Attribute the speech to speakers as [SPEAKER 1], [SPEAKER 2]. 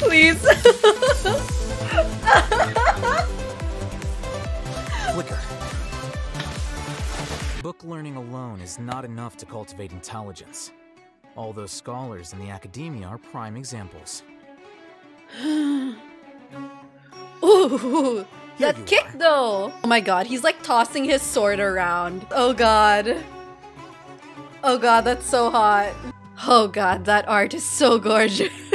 [SPEAKER 1] Please.
[SPEAKER 2] Flicker. Book learning alone is not enough to cultivate intelligence. All those scholars in the Akademiya are prime examples.
[SPEAKER 1] Ooh, that kick
[SPEAKER 2] are.
[SPEAKER 1] though. Oh my god, he's like tossing his sword around. Oh god. Oh god, that's so hot. Oh god, that art is so gorgeous.